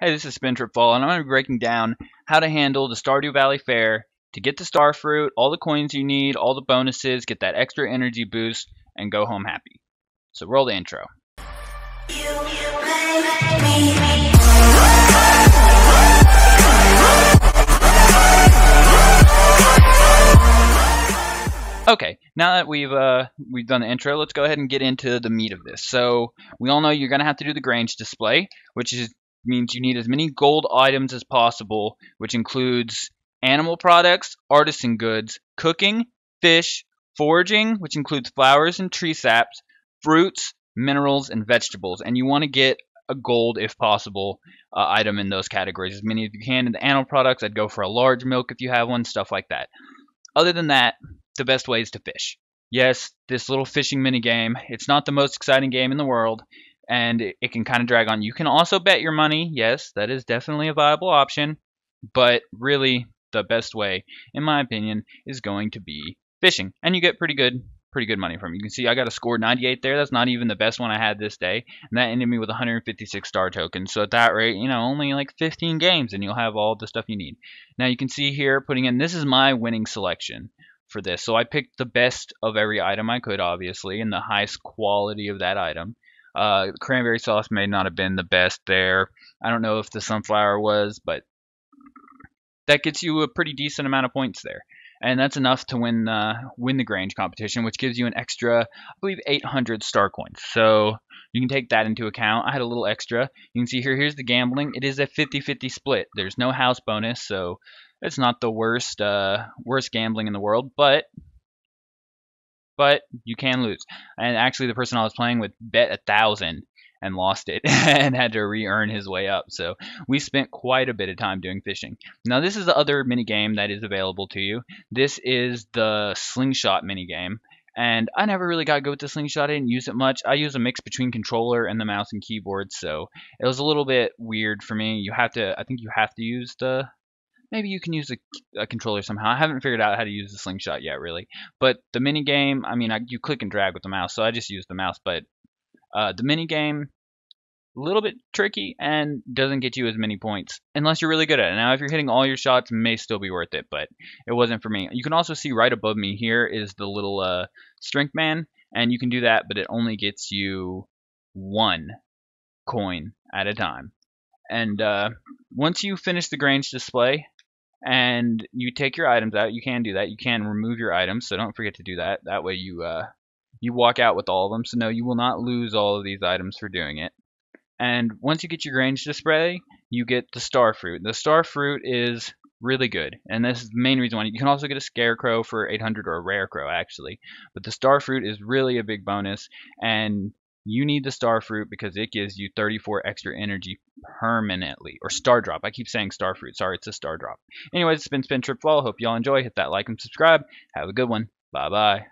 Hey, this is Spin Trip Fall, and I'm going to be breaking down how to handle the Stardew Valley Fair to get the Starfruit, all the coins you need, all the bonuses, get that extra energy boost, and go home happy. So roll the intro. Okay, now that we've uh, we've done the intro, let's go ahead and get into the meat of this. So we all know you're going to have to do the Grange display, which is means you need as many gold items as possible, which includes animal products, artisan goods, cooking, fish, foraging, which includes flowers and tree saps, fruits, minerals, and vegetables. And you want to get a gold, if possible, uh, item in those categories. As many as you can. In the animal products, I'd go for a large milk if you have one, stuff like that. Other than that, the best way is to fish. Yes, this little fishing mini game, it's not the most exciting game in the world, and it, it can kind of drag on. You can also bet your money. Yes, that is definitely a viable option, but really the best way, in my opinion, is going to be fishing, and you get pretty good pretty good money from it. You can see I got a score 98 there. That's not even the best one I had this day. And that ended me with 156 star tokens. So at that rate, you know, only like 15 games and you'll have all the stuff you need. Now you can see here putting in, this is my winning selection for this. So I picked the best of every item I could, obviously, and the highest quality of that item. Uh, cranberry sauce may not have been the best there. I don't know if the sunflower was, but that gets you a pretty decent amount of points there. And that's enough to win uh, win the Grange competition, which gives you an extra, I believe, 800 star coins. So you can take that into account. I had a little extra. You can see here, here's the gambling. It is a 50-50 split. There's no house bonus, so it's not the worst uh, worst gambling in the world, but but you can lose. And actually, the person I was playing with bet a thousand and lost it and had to re-earn his way up. So we spent quite a bit of time doing fishing. Now this is the other mini game that is available to you. This is the slingshot mini game. And I never really got good with the slingshot. I didn't use it much. I use a mix between controller and the mouse and keyboard, so it was a little bit weird for me. You have to, I think you have to use the maybe you can use a, a, controller somehow. I haven't figured out how to use the slingshot yet, really. But the mini game, I mean, I, you click and drag with the mouse, so I just use the mouse. But uh, the mini game, a little bit tricky and doesn't get you as many points unless you're really good at it. Now, if you're hitting all your shots, may still be worth it, but it wasn't for me. You can also see right above me here is the little uh, strength man, and you can do that, but it only gets you one coin at a time. And uh, once you finish the Grange display, and you take your items out. You can do that. You can remove your items, so don't forget to do that. That way you uh, you walk out with all of them. So no, you will not lose all of these items for doing it. And once you get your Grange display, you get the star fruit. The star fruit is really good, and this is the main reason why. You can also get a scarecrow for 800 or a rare crow actually, but the star fruit is really a big bonus, and you need the star fruit because it gives you 34 extra energy permanently. Or star drop. I keep saying star fruit. Sorry, it's a star drop. Anyways, it's been Spin Trip Fall. Hope y'all enjoy. Hit that like and subscribe. Have a good one. Bye bye.